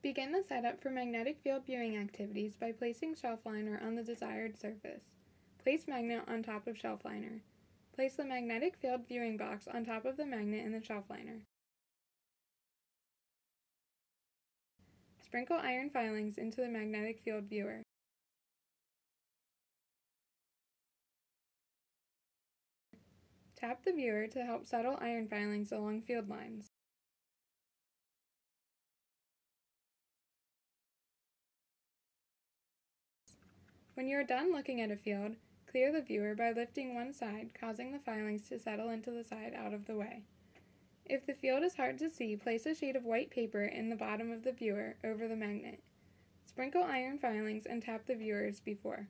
Begin the setup for magnetic field viewing activities by placing shelf liner on the desired surface. Place magnet on top of shelf liner. Place the magnetic field viewing box on top of the magnet in the shelf liner. Sprinkle iron filings into the magnetic field viewer. Tap the viewer to help settle iron filings along field lines. When you are done looking at a field, clear the viewer by lifting one side, causing the filings to settle into the side out of the way. If the field is hard to see, place a sheet of white paper in the bottom of the viewer over the magnet. Sprinkle iron filings and tap the viewer as before.